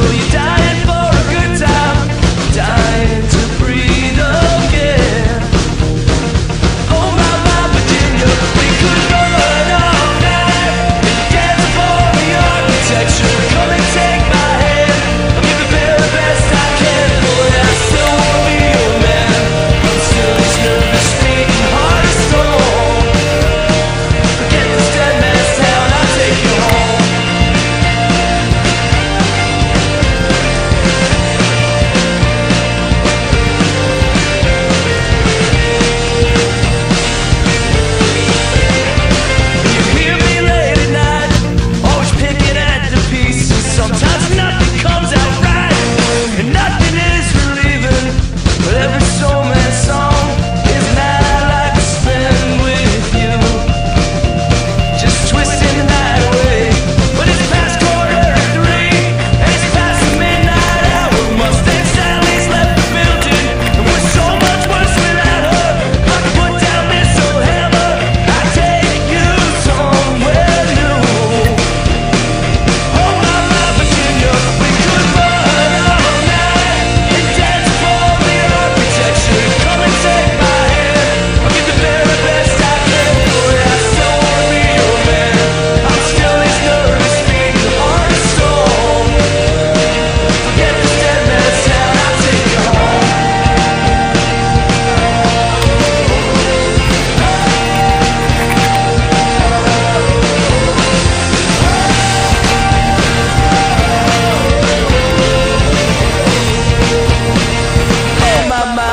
till you die.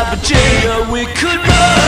potato we could burn